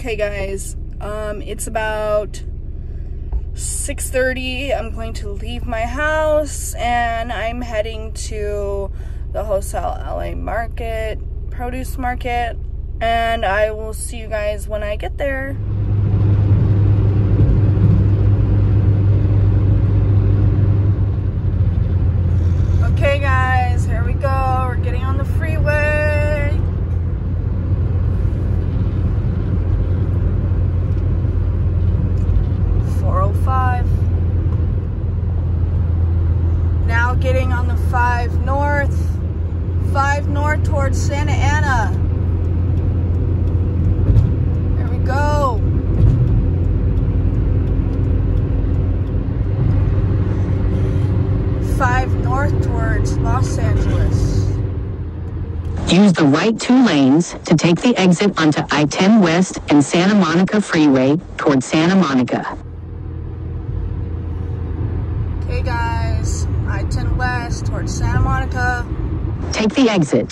Okay, guys, um, it's about 6.30. I'm going to leave my house and I'm heading to the Wholesale LA Market, Produce Market, and I will see you guys when I get there. Okay guys, here we go. We're getting on the freeway. Four oh five. Now getting on the five north. Five north towards Santa Ana. Here we go. Five north towards Los Angeles. Use the right two lanes to take the exit onto I-10 West and Santa Monica Freeway toward Santa Monica. Okay, guys, I 10 west towards Santa Monica. Take the exit.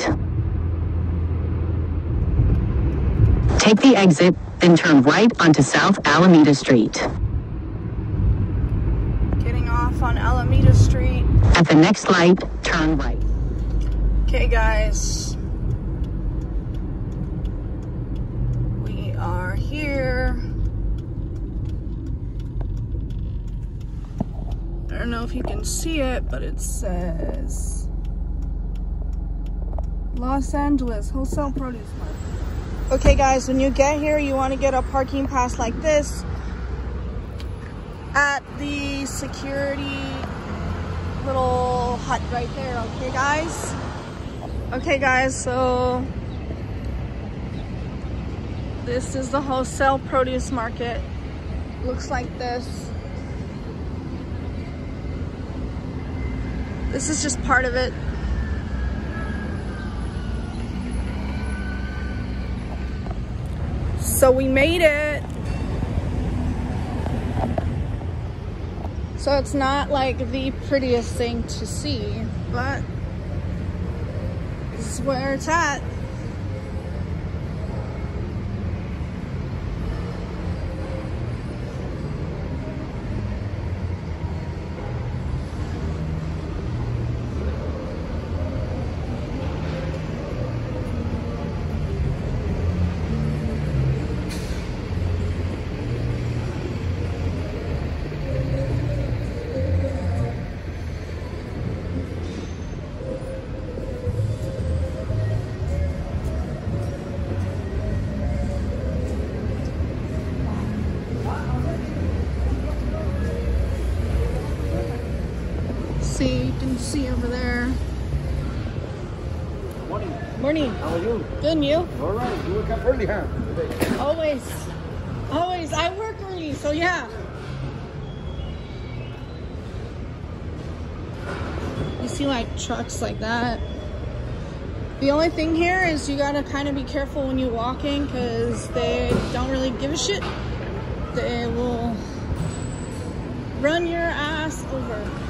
Take the exit, then turn right onto South Alameda Street. Getting off on Alameda Street. At the next light, turn right. Okay, guys, we are here. I don't know if you can see it, but it says Los Angeles Wholesale Produce Market. Okay, guys, when you get here, you want to get a parking pass like this at the security little hut right there. Okay, guys. Okay, guys, so this is the wholesale produce market. Looks like this. This is just part of it. So we made it. So it's not like the prettiest thing to see, but this is where it's at. See over there. Morning. Morning. How are you? Good, and you? All right. You wake up early, huh? Always. Always. I work early, so yeah. You see like trucks like that. The only thing here is you gotta kind of be careful when you're walking because they don't really give a shit. They will run your ass over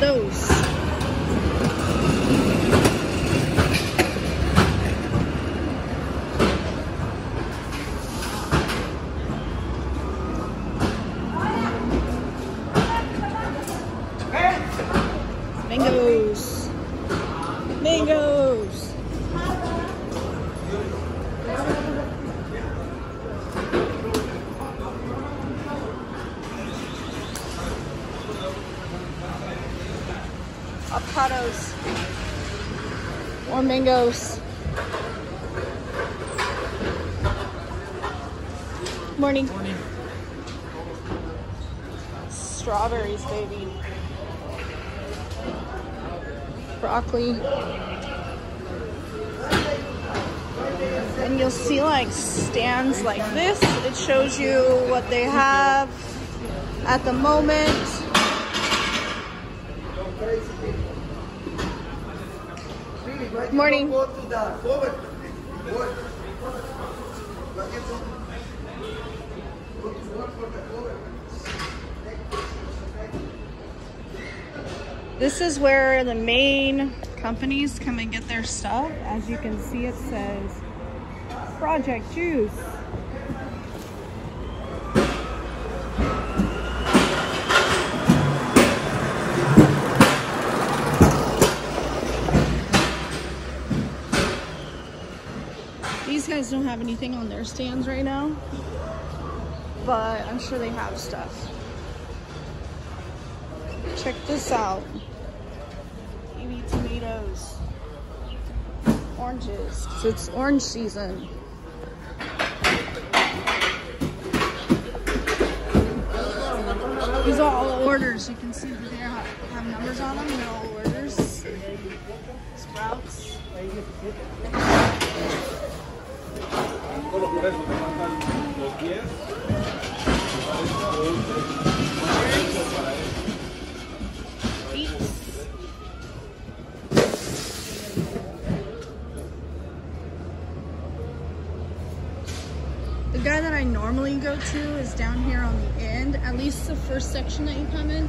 those. Mangoes. Mangoes. Avocados. Or mangoes. Morning. Morning. Strawberries, baby. Broccoli. And you'll see like stands like this. It shows you what they have at the moment. Morning. This is where the main companies come and get their stuff. As you can see, it says Project Juice. These guys don't have anything on their stands right now, but I'm sure they have stuff. Check this out. Kiwi tomatoes, oranges. so It's orange season. These are all orders. You can see that they have, have numbers on them. They're all orders. Sprouts. The guy that I normally go to is down here on the end. At least the first section that you come in,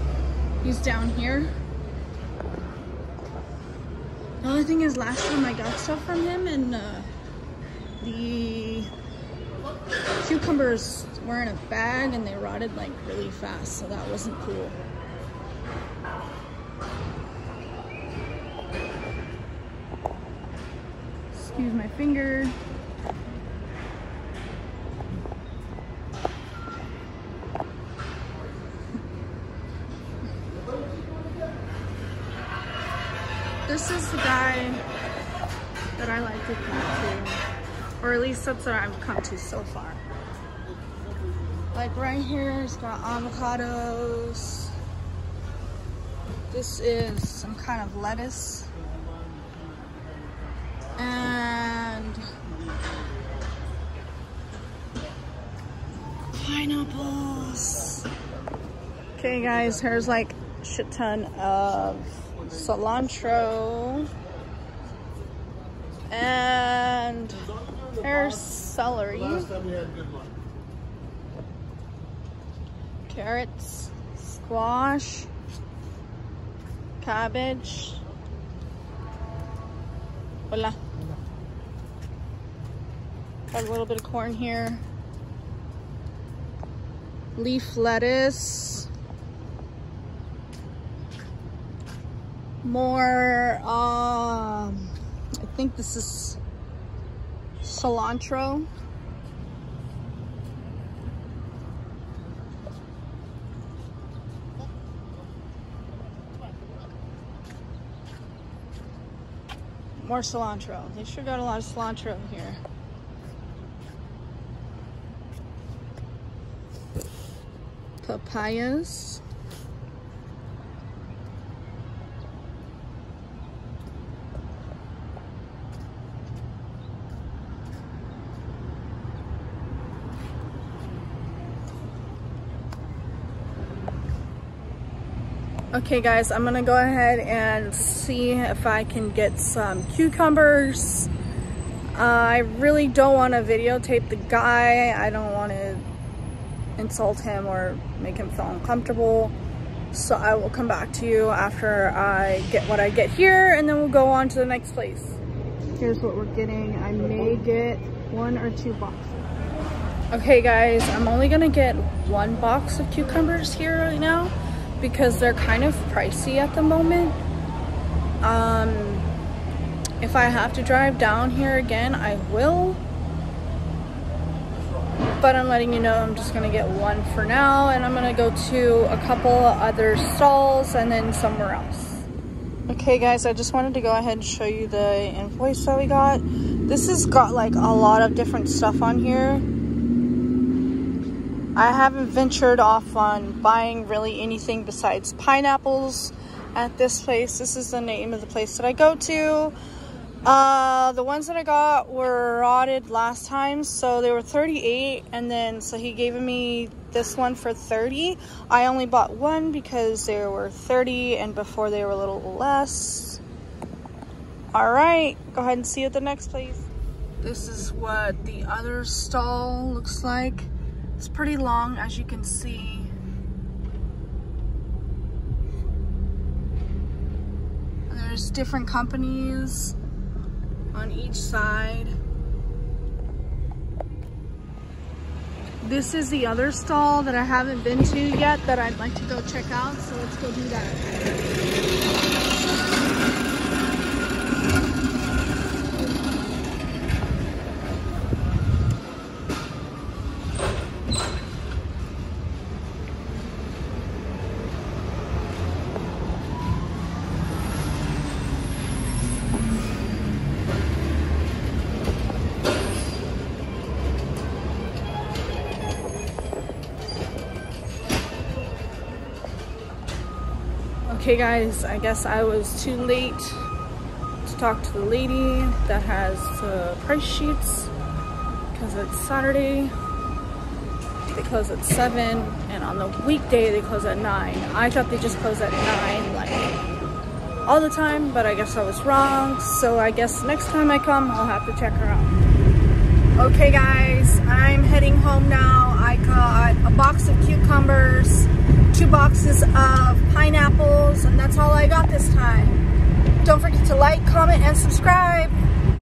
he's down here. The only thing is last time I got stuff from him and uh, the cucumbers were in a bag and they rotted like really fast, so that wasn't cool. Excuse my finger. This is the guy that I like to come to. Or at least that's what I've come to so far. Like right here, it's got avocados. This is some kind of lettuce. And pineapples. Okay guys, here's like shit ton of cilantro. And there's celery, carrots, squash, cabbage. Hola. Got a little bit of corn here. Leaf lettuce. More, um, I think this is cilantro. More cilantro. They sure got a lot of cilantro here. Papayas. Okay guys, I'm gonna go ahead and see if I can get some cucumbers. Uh, I really don't want to videotape the guy. I don't want to insult him or make him feel uncomfortable. So I will come back to you after I get what I get here and then we'll go on to the next place. Here's what we're getting. I may get one or two boxes. Okay guys, I'm only gonna get one box of cucumbers here right now because they're kind of pricey at the moment. Um, if I have to drive down here again, I will. But I'm letting you know I'm just gonna get one for now and I'm gonna go to a couple other stalls and then somewhere else. Okay guys, I just wanted to go ahead and show you the invoice that we got. This has got like a lot of different stuff on here. I haven't ventured off on buying really anything besides pineapples at this place. This is the name of the place that I go to. Uh, the ones that I got were rotted last time, so they were 38, and then so he gave me this one for 30. I only bought one because they were 30, and before they were a little less. All right, go ahead and see you at the next place. This is what the other stall looks like. It's pretty long, as you can see. There's different companies on each side. This is the other stall that I haven't been to yet that I'd like to go check out, so let's go do that. Okay guys, I guess I was too late to talk to the lady that has the price sheets because it's Saturday. They close at 7 and on the weekday they close at 9. I thought they just closed at 9 like all the time, but I guess I was wrong. So I guess next time I come, I'll have to check her out. Okay guys, I'm heading home now. I got a box of cucumbers, two boxes of pineapples, and that's all I got this time. Don't forget to like, comment, and subscribe.